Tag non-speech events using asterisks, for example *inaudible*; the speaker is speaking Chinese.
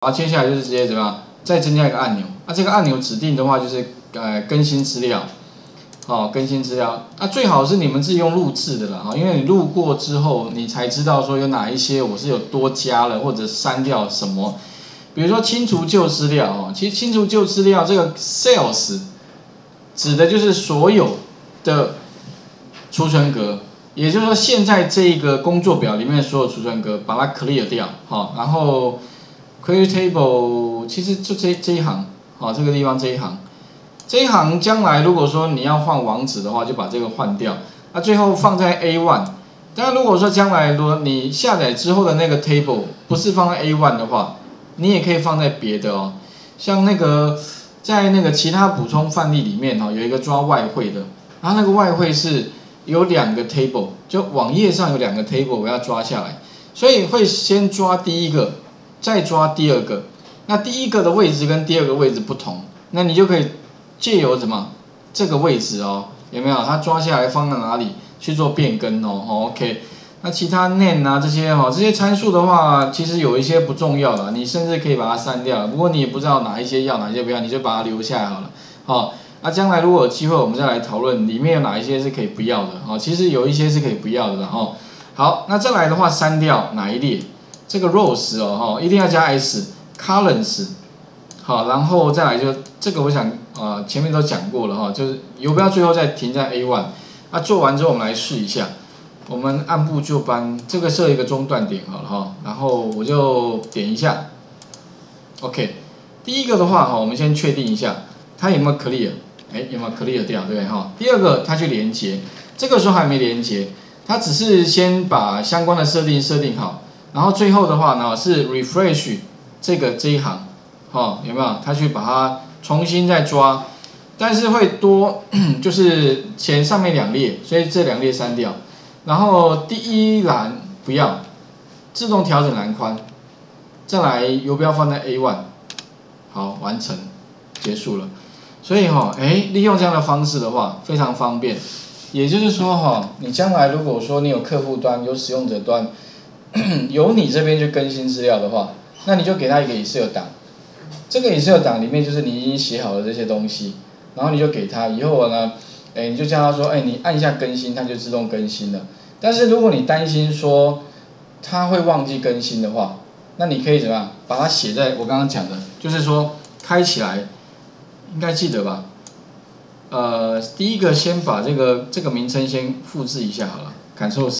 好，接下来就是直接怎么样，再增加一个按钮。那这个按钮指定的话就是呃更新资料，好更新资料。那最好是你们自己用录制的啦，哈，因为你录过之后，你才知道说有哪一些我是有多加了或者删掉什么。比如说清除旧资料哦，其实清除旧资料这个 sales 指的就是所有的储存格，也就是说现在这个工作表里面所有储存格把它 clear 掉，好，然后 query table 其实就这这一行，啊，这个地方这一行，这一行将来如果说你要换网址的话，就把这个换掉，那最后放在 A one。但如果说将来如果你下载之后的那个 table 不是放在 A one 的话，你也可以放在别的哦，像那个在那个其他补充范例里面哈，有一个抓外汇的，然后那个外汇是有两个 table，就网页上有两个 table，我要抓下来，所以会先抓第一个，再抓第二个。那第一个的位置跟第二个位置不同，那你就可以借由什么这个位置哦，有没有？它抓下来放在哪里去做变更哦？OK。那其他 name 啊这些哈，这些参数的话，其实有一些不重要的，你甚至可以把它删掉。不过你也不知道哪一些要，哪一些不要，你就把它留下来好了。好，那将来如果有机会，我们再来讨论里面有哪一些是可以不要的。哦，其实有一些是可以不要的哈。好，那再来的话，删掉哪一列？这个 rows 哦哈，一定要加 s，columns。好，然后再来就这个，我想啊前面都讲过了哈，就是游标最后再停在 A one。那做完之后，我们来试一下。我们按部就班，这个设一个中断点好了哈，然后我就点一下，OK。第一个的话哈，我们先确定一下它有没有 clear，哎有没有 clear 掉，对不对哈？第二个它去连接，这个时候还没连接，它只是先把相关的设定设定好，然后最后的话呢是 refresh 这个这一行，哈有没有？他去把它重新再抓，但是会多 *coughs* 就是前上面两列，所以这两列删掉。然后第一栏不要，自动调整栏宽，再来游标放在 A one，好完成，结束了。所以哈，哎，利用这样的方式的话非常方便。也就是说哈，你将来如果说你有客户端有使用者端，*clears throat* 由你这边去更新资料的话，那你就给他一个 Excel 档，这个 Excel 档里面就是你已经写好的这些东西，然后你就给他，以后呢，哎，你就叫他说，哎，你按一下更新，它就自动更新了。但是如果你担心说它会忘记更新的话，那你可以怎么样？把它写在我刚刚讲的，就是说开起来，应该记得吧？呃，第一个先把这个这个名称先复制一下好了，Ctrl。